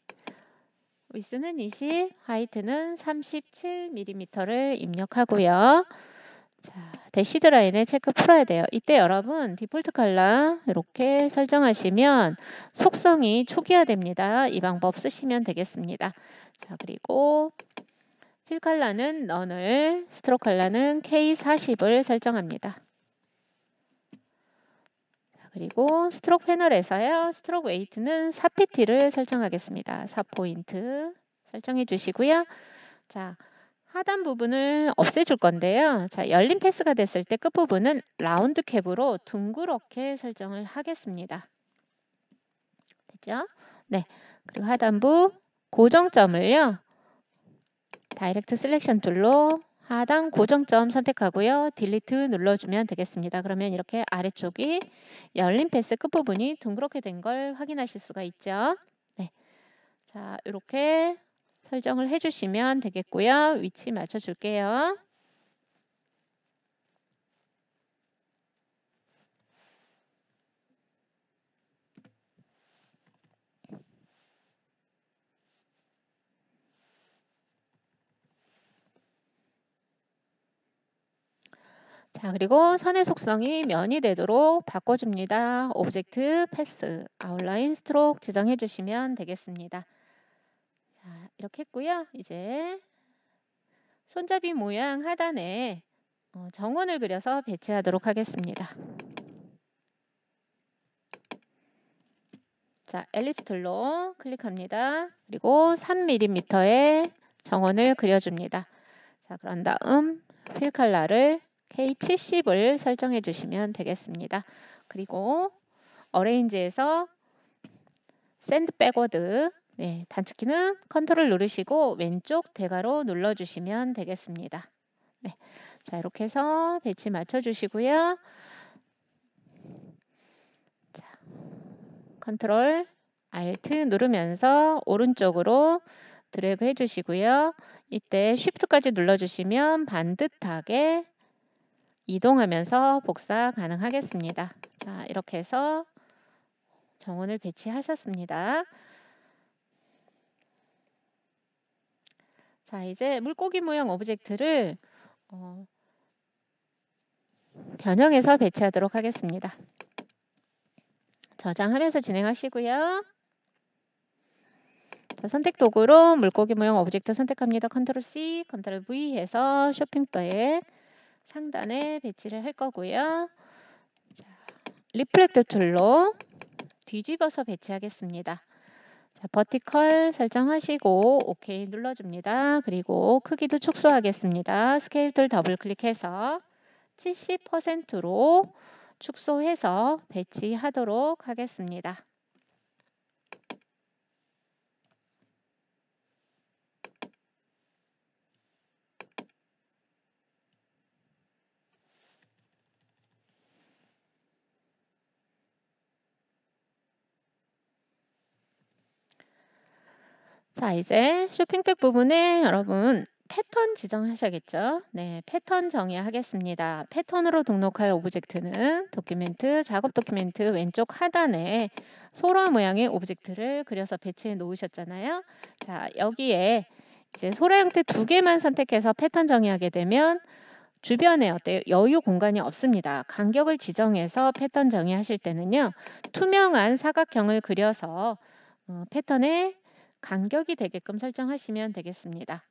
A: 위스는 20, Height는 37mm를 입력하고요. 자, Dashed Line에 체크 풀어야 돼요. 이때 여러분 Default Color 이렇게 설정하시면 속성이 초기화됩니다. 이 방법 쓰시면 되겠습니다. 자, 그리고 Fill Color는 None을, Stroke Color는 K40을 설정합니다. 자, 그리고 Stroke 패널에서요. Stroke Weight는 4PT를 설정하겠습니다. 4포인트 설정해 주시고요. 자, 하단 부분을 없애줄 건데요. 자, 열린 path가 됐을 때 끝부분은 Round Cap으로 둥그렇게 설정을 하겠습니다. 됐죠? 네. 그리고 하단부 고정점을요. Direct Selection Tool로 하단 고정점 선택하고요. Delete 눌러주면 되겠습니다. 그러면 이렇게 아래쪽이 열린 path 끝부분이 둥그렇게 된 걸 확인하실 수가 있죠. 네. 자, 이렇게 설정을 해주시면 되겠고요. 위치 맞춰줄게요. 자, 그리고 선의 속성이 면이 되도록 바꿔줍니다. Object, Path, Outline, Stroke 지정해 주시면 되겠습니다. 자, 이렇게 했고요. 이제 손잡이 모양 하단에 어, 정원을 그려서 배치하도록 하겠습니다. 자, Ellipse Tool로 클릭합니다. 그리고 3mm의 정원을 그려줍니다. 자, 그런 다음 Fill Color를 K70을 설정해 주시면 되겠습니다. 그리고 Arrange에서 Send Backward 네, 단축키는 컨트롤 누르시고 왼쪽 대괄호 눌러주시면 되겠습니다. 네, 자 이렇게 해서 배치 맞춰주시고요. 자, 컨트롤 Alt 누르면서 오른쪽으로 드래그 해주시고요. 이때 Shift까지 눌러주시면 반듯하게 이동하면서 복사 가능하겠습니다. 자, 이렇게 해서 정원을 배치하셨습니다. 자, 이제 물고기 모양 object를 어, 변형해서 배치하도록 하겠습니다. 저장하면서 진행하시고요. 자, 선택 도구로 물고기 모양 object 선택합니다. 컨트롤 C, 컨트롤 V 해서 쇼핑백에 상단에 배치를 할 거고요. 자, Reflect Tool로 뒤집어서 배치하겠습니다. 자, Vertical 설정하시고 OK 눌러줍니다. 그리고 크기도 축소하겠습니다. Scale Tool 더블 클릭해서 70%로 축소해서 배치하도록 하겠습니다. 자, 이제 쇼핑백 부분에 여러분 패턴 지정하셔야겠죠. 네, 패턴 정의하겠습니다. 패턴으로 등록할 object는 document, 작업 document 왼쪽 하단에 소라 모양의 object를 그려서 배치해 놓으셨잖아요. 자, 여기에 이제 소라 형태 두 개만 선택해서 패턴 정의하게 되면 주변에 어때요? 여유 공간이 없습니다. 간격을 지정해서 패턴 정의하실 때는요. 투명한 사각형을 그려서 어, 패턴에 간격이 되게끔 설정하시면 되겠습니다.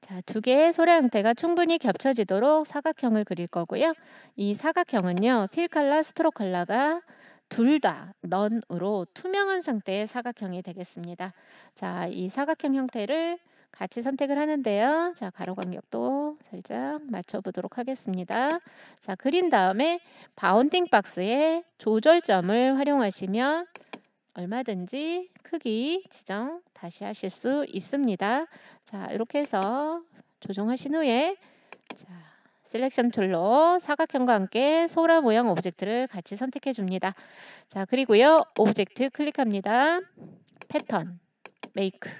A: 자, 두 개의 소라 형태가 충분히 겹쳐지도록 사각형을 그릴 거고요. 이 사각형은요. 필 컬러, 스트로크 컬러가 둘 다 넌으로 투명한 상태의 사각형이 되겠습니다. 자, 이 사각형 형태를 같이 선택을 하는데요. 자, 가로 간격도 살짝 맞춰보도록 하겠습니다. 자, 그린 다음에 Bounding Box에 조절점을 활용하시면 얼마든지 크기 지정 다시 하실 수 있습니다. 자, 이렇게 해서 조정하신 후에 자, Selection Tool로 사각형과 함께 소라 모양 object를 같이 선택해 줍니다. 자, 그리고요. Object 클릭합니다. Pattern, Make.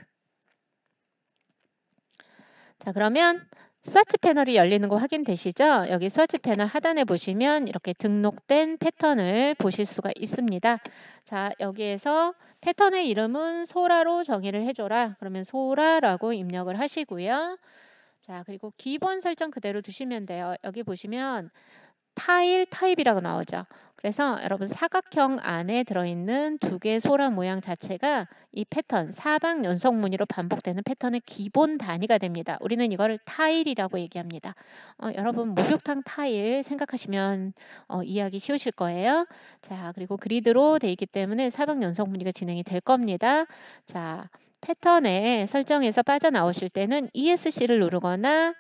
A: 자, 그러면 스와치 패널이 열리는 거 확인되시죠? 여기 스와치 패널 하단에 보시면 이렇게 등록된 패턴을 보실 수가 있습니다. 자, 여기에서 패턴의 이름은 소라로 정의를 해줘라. 그러면 소라라고 입력을 하시고요. 자, 그리고 기본 설정 그대로 두시면 돼요. 여기 보시면 Tile Type이라고 나오죠. 그래서 여러분 사각형 안에 들어있는 두 개의 소라 모양 자체가 이 패턴 사방 연속 무늬로 반복되는 패턴의 기본 단위가 됩니다. 우리는 이거를 타일이라고 얘기합니다. 어, 여러분 목욕탕 타일 생각하시면 어, 이해하기 쉬우실 거예요. 자 그리고 그리드로 돼 있기 때문에 사방 연속 무늬가 진행이 될 겁니다. 자 패턴의 설정에서 빠져나오실 때는 ESC를 누르거나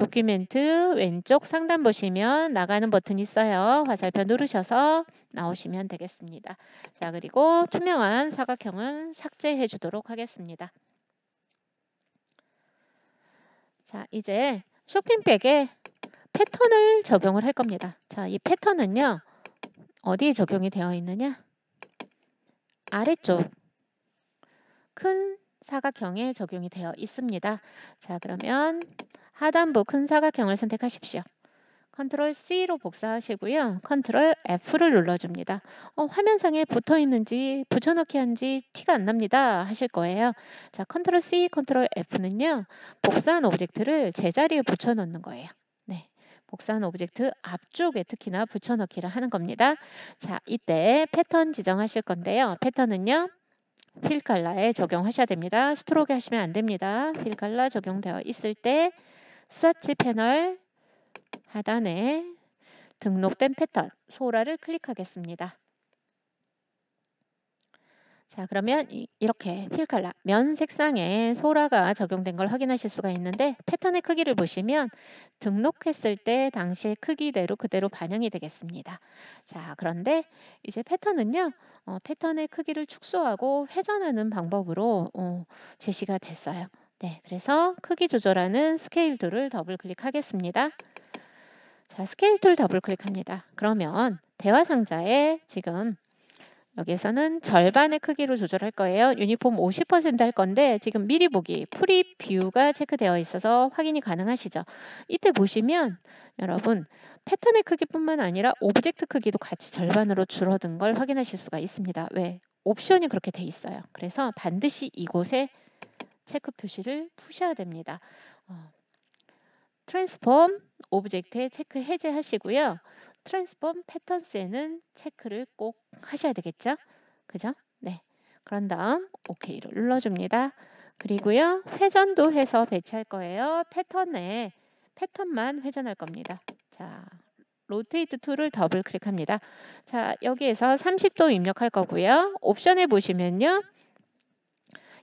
A: 도큐멘트 왼쪽 상단 보시면 나가는 버튼이 있어요. 화살표 누르셔서 나오시면 되겠습니다. 자 그리고 투명한 사각형은 삭제해 주도록 하겠습니다. 자 이제 쇼핑백에 패턴을 적용을 할 겁니다. 자 이 패턴은요. 어디에 적용이 되어 있느냐? 아래쪽 큰 사각형에 적용이 되어 있습니다. 자 그러면 하단부 큰 사각형을 선택하십시오. 컨트롤 C로 복사하시고요. 컨트롤 F를 눌러줍니다. 어, 화면상에 붙어 있는지 붙여넣기 한지 티가 안 납니다 하실 거예요. 자, 컨트롤 C, 컨트롤 F는요. 복사한 object를 제자리에 붙여넣는 거예요. 네. 복사한 object 앞쪽에 특히나 붙여넣기를 하는 겁니다. 자, 이때 패턴 지정하실 건데요. 패턴은요. 필 칼라에 적용하셔야 됩니다. Stroke 하시면 안 됩니다. Fill Color 적용되어 있을 때 서치 패널 하단에 등록된 패턴 소라를 클릭하겠습니다. 자 그러면 이렇게 Fill Color 면 색상에 소라가 적용된 걸 확인하실 수가 있는데 패턴의 크기를 보시면 등록했을 때 당시의 크기대로 그대로 반영이 되겠습니다. 자 그런데 이제 패턴은요 어, 패턴의 크기를 축소하고 회전하는 방법으로 어, 제시가 됐어요. 네, 그래서 크기 조절하는 Scale Tool을 더블 클릭하겠습니다. 자, Scale Tool 더블 클릭합니다. 그러면 대화 상자에 지금 여기에서는 절반의 크기로 조절할 거예요. 유니폼 50%할 건데 지금 미리 보기 Preview가 체크되어 있어서 확인이 가능하시죠. 이때 보시면 여러분 패턴의 크기뿐만 아니라 오브젝트 크기도 같이 절반으로 줄어든 걸 확인하실 수가 있습니다. 왜? 옵션이 그렇게 돼 있어요. 그래서 반드시 이곳에 체크 표시를 푸셔야 됩니다. 어, Transform Object에 체크 해제하시고요. Transform Patterns에는 체크를 꼭 하셔야 되겠죠? 그죠? 네. 그런 다음 OK를 눌러줍니다. 그리고요. 회전도 해서 배치할 거예요. 패턴에 패턴만 회전할 겁니다. 자, Rotate Tool을 더블 클릭합니다. 자, 여기에서 30도 입력할 거고요. 옵션에 보시면요.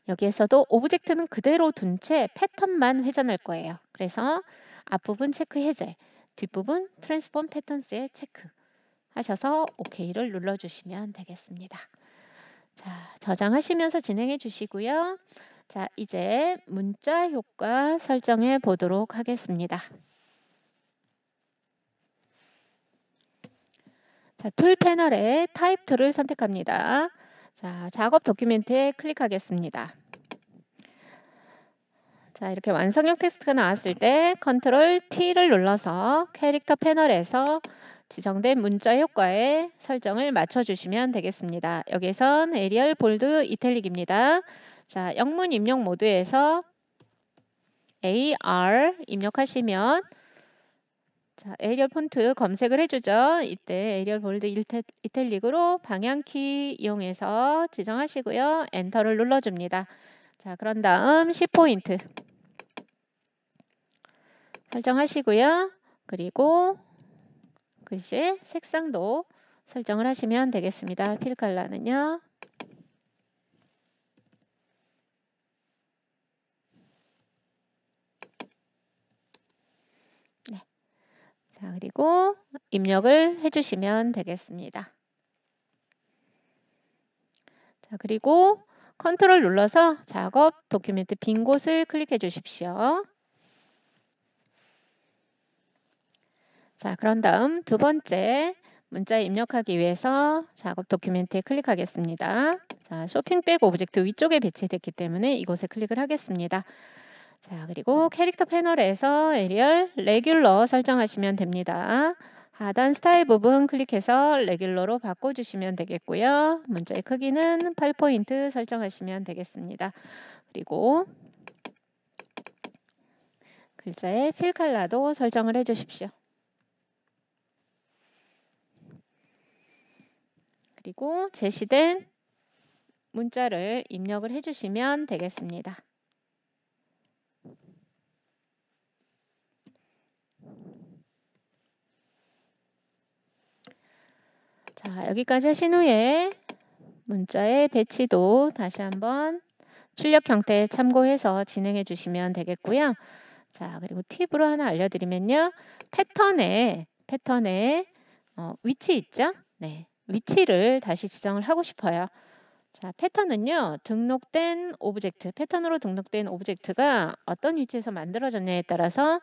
A: 여기에서도 오브젝트는 그대로 둔 채 패턴만 회전할 거예요. 그래서 앞부분 체크 해제, 뒷부분 Transform Patterns에 체크 하셔서 OK를 눌러주시면 되겠습니다. 자, 저장하시면서 진행해 주시고요. 자, 이제 문자 효과 설정해 보도록 하겠습니다. 자, Tool 패널에 Type Tool을 선택합니다. 자, 작업 Document에 클릭하겠습니다. 자, 이렇게 완성형 텍스트가 나왔을 때 Control T를 눌러서 캐릭터 패널에서 지정된 문자 효과에 설정을 맞춰주시면 되겠습니다. 여기선 Arial Bold Italic입니다. 자, 영문 입력 모드에서 AR 입력하시면 자, Arial 폰트 검색을 해주죠. 이때 Arial Bold Italic으로 방향키 이용해서 지정하시고요. 엔터를 눌러줍니다. 자, 그런 다음 10포인트 설정하시고요. 그리고 글씨 색상도 설정을 하시면 되겠습니다. 필 컬러는요. 자, 그리고 입력을 해주시면 되겠습니다. 자, 그리고 컨트롤 눌러서 작업 Document 빈 곳을 클릭해 주십시오. 자, 그런 다음 두 번째 문자 입력하기 위해서 작업 Document에 클릭하겠습니다. 자, 쇼핑백 오브젝트 위쪽에 배치됐기 때문에 이곳에 클릭을 하겠습니다. 자, 그리고 캐릭터 패널에서 Arial Regular 설정하시면 됩니다. 하단 스타일 부분 클릭해서 Regular로 바꿔주시면 되겠고요. 문자의 크기는 8포인트 설정하시면 되겠습니다. 그리고 글자의 필 컬러도 설정을 해주십시오. 그리고 제시된 문자를 입력을 해주시면 되겠습니다. 자, 여기까지 하신 후에 문자의 배치도 다시 한번 출력 형태 참고해서 진행해 주시면 되겠고요. 자, 그리고 팁으로 하나 알려드리면요. 패턴에, 패턴에 어, 위치 있죠? 네. 위치를 다시 지정을 하고 싶어요. 자, 패턴은요. 등록된 오브젝트, 패턴으로 등록된 오브젝트가 어떤 위치에서 만들어졌냐에 따라서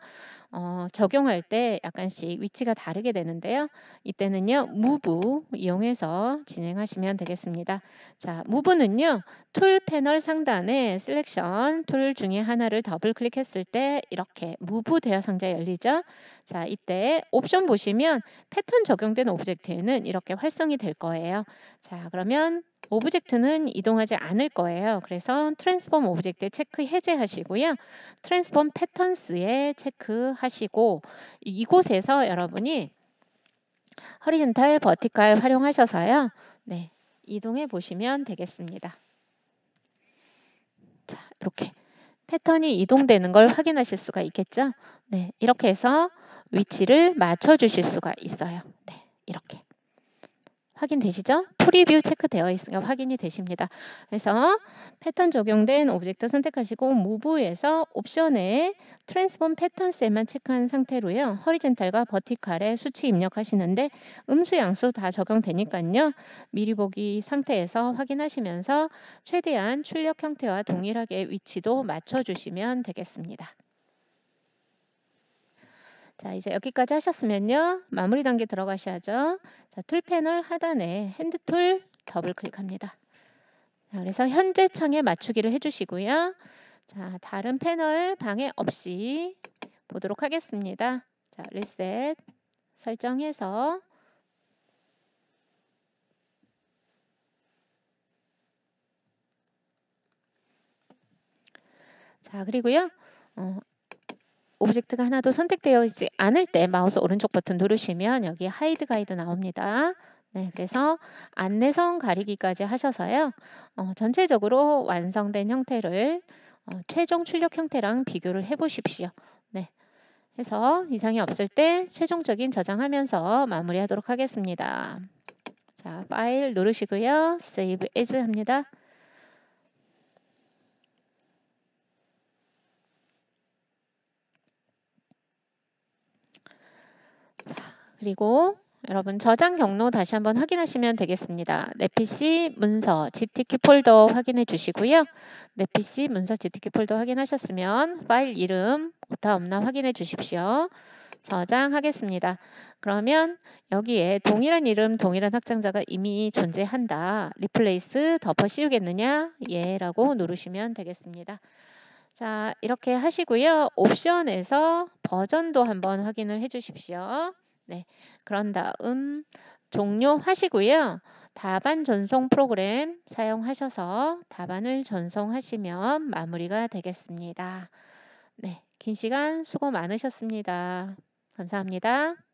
A: 어, 적용할 때 약간씩 위치가 다르게 되는데요. 이때는요. move 이용해서 진행하시면 되겠습니다. 자, move는요. Tool 패널 상단에 Selection Tool 중에 하나를 더블 클릭했을 때 이렇게 move 대화 상자 열리죠. 자, 이때 옵션 보시면 패턴 적용된 오브젝트에는 이렇게 활성이 될 거예요. 자, 그러면 오브젝트는 이동하지 않을 거예요. 그래서 Transform Object 체크 해제하시고요. Transform Patterns에 체크하시고 이곳에서 여러분이 Horizontal Vertical 활용하셔서요. 네, 이동해 보시면 되겠습니다. 자, 이렇게 패턴이 이동되는 걸 확인하실 수가 있겠죠? 네, 이렇게 해서 위치를 맞춰 주실 수가 있어요. 네, 이렇게. 확인되시죠? Preview 체크되어 있으니까 확인이 되십니다. 그래서 패턴 적용된 오브젝트 선택하시고 move에서 옵션에 Transform Patterns에만 체크한 상태로요. 허리젠탈과 버티칼에 수치 입력하시는데 음수 양수 다 적용되니까요. 미리 보기 상태에서 확인하시면서 최대한 출력 형태와 동일하게 위치도 맞춰주시면 되겠습니다. 자, 이제 여기까지 하셨으면요. 마무리 단계 들어가셔야죠. 자, Tool 패널 하단에 Hand Tool 더블 클릭합니다. 자, 그래서 현재 창에 맞추기를 해주시고요. 자, 다른 패널 방해 없이 보도록 하겠습니다. 자, 리셋 설정해서 자, 그리고요. 어, 오브젝트가 하나도 선택되어 있지 않을 때 마우스 오른쪽 버튼 누르시면 여기 Hide Guide 나옵니다. 네, 그래서 안내선 가리기까지 하셔서요. 어, 전체적으로 완성된 형태를 어, 최종 출력 형태랑 비교를 해보십시오. 네, 해서 이상이 없을 때 최종적인 저장하면서 마무리하도록 하겠습니다. 자, 파일 누르시고요. Save As 합니다. 그리고 여러분 저장 경로 다시 한번 확인하시면 되겠습니다. 내 PC 문서 GTQ 폴더 확인해 주시고요. 내 PC 문서 GTQ 폴더 확인하셨으면 파일 이름 오타 없나 확인해 주십시오. 저장하겠습니다. 그러면 여기에 동일한 이름, 동일한 확장자가 이미 존재한다. Replace 덮어 씌우겠느냐? 예 라고 누르시면 되겠습니다. 자 이렇게 하시고요. 옵션에서 버전도 한번 확인을 해 주십시오. 네. 그런 다음 종료하시고요. 답안 전송 프로그램 사용하셔서 답안을 전송하시면 마무리가 되겠습니다. 네. 긴 시간 수고 많으셨습니다. 감사합니다.